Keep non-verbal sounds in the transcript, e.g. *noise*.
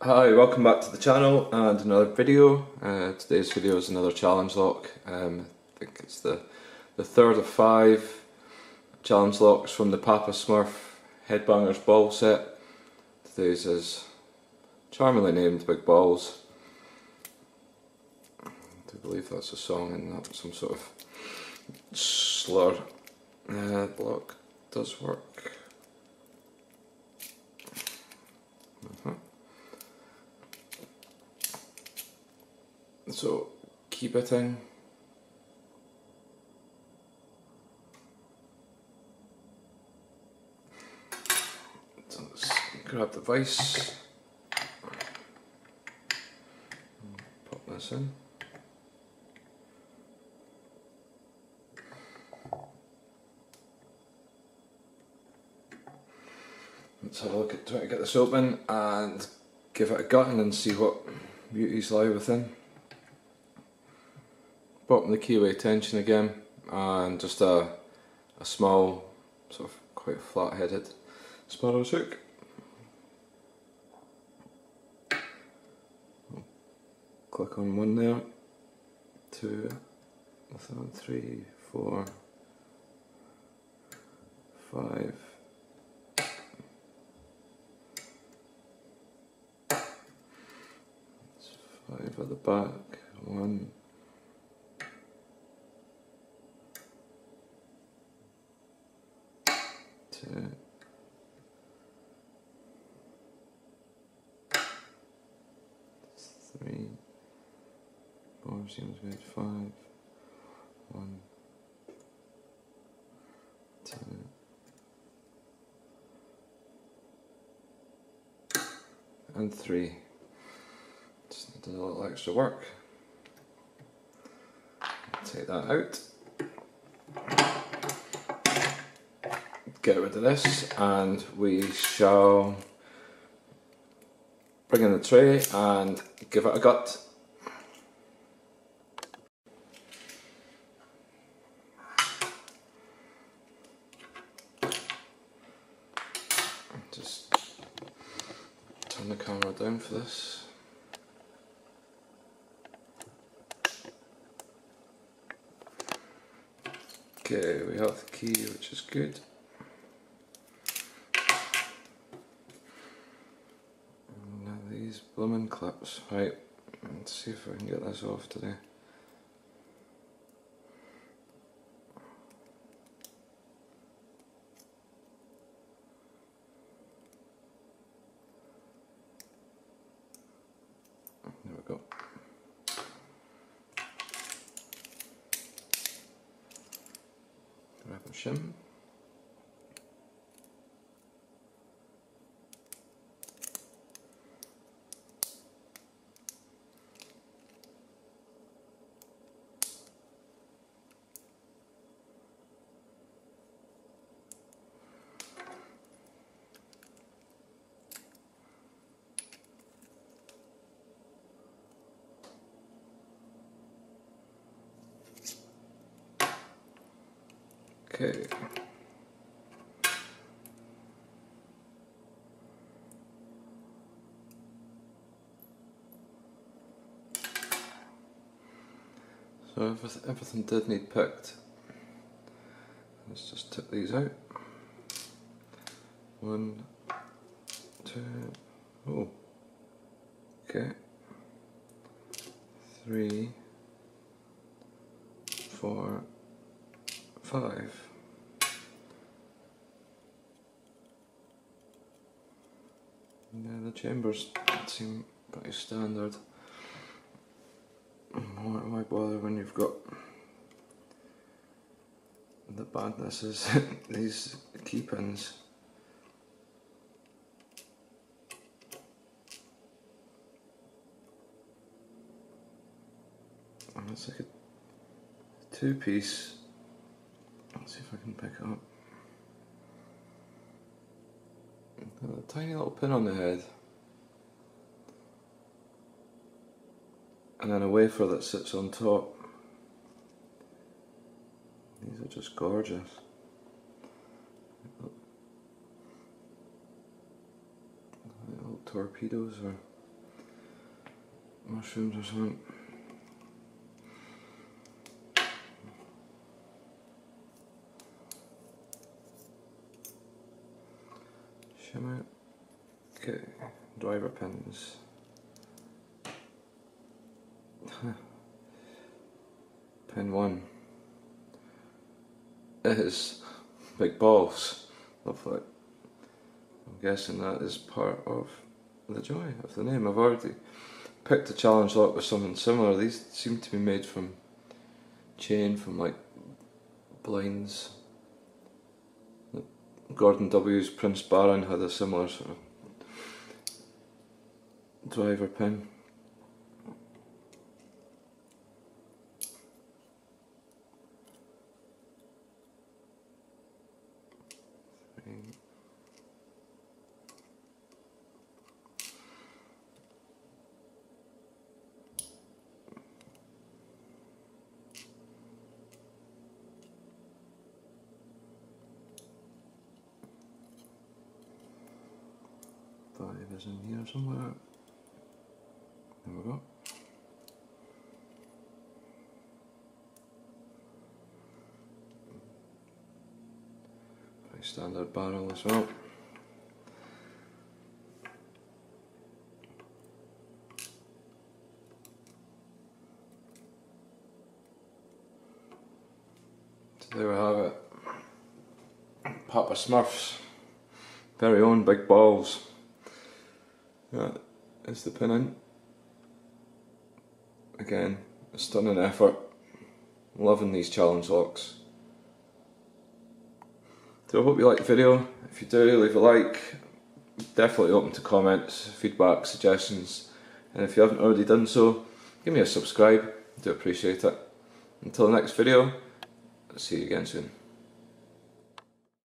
Hi, welcome back to the channel and another video. Uh, today's video is another challenge lock. Um, I think it's the, the third of five challenge locks from the Papa Smurf Headbangers Ball set. Today's is charmingly named Big Balls. I do believe that's a song and not some sort of slur. Uh, block does work. So keep it in. So let's grab the vice. Pop this in. Let's have a look at trying to get this open and give it a gutting and see what beauties lie within. Bottom the keyway tension again and just a, a small, sort of quite flat headed sparrow's hook. Click on one there, two, three, four, five, five at the back, one, two, three, four seems good, five, one, two, and three. Just need a little extra work. Take that out. Get rid of this and we shall bring in the tray and give it a gut. Just turn the camera down for this. Okay, we have the key, which is good. Now these blooming clips, right, let's see if I can get this off today. There we go. Grab Okay. So everything, did need picked. Let's just tip these out. One, two, oh, okay. Three, four, five. Yeah, the chambers seem pretty standard. Why, why bother when you've got the badness is *laughs* these key pins. And it's like a two piece. Let's see if I can pick it up. Got a tiny little pin on the head. And then a wafer that sits on top. These are just gorgeous. Little torpedoes or mushrooms or something. Shimmer. Okay, driver pins. Pin one is big balls. Lovely. I'm guessing that is part of the joy of the name. I've already picked a challenge lock with something similar. These seem to be made from chain from like blinds. Gordon W.'s Prince Baron had a similar sort of driver pin. Is in here somewhere. There we go. Very standard barrel as well. So there we have it. Papa Smurf's very own big balls. That is the pin in. Again, a stunning effort. Loving these challenge locks. So I hope you liked the video. If you do, leave a like. Definitely open to comments, feedback, suggestions. And if you haven't already done so, give me a subscribe. I do appreciate it. Until the next video, I'll see you again soon.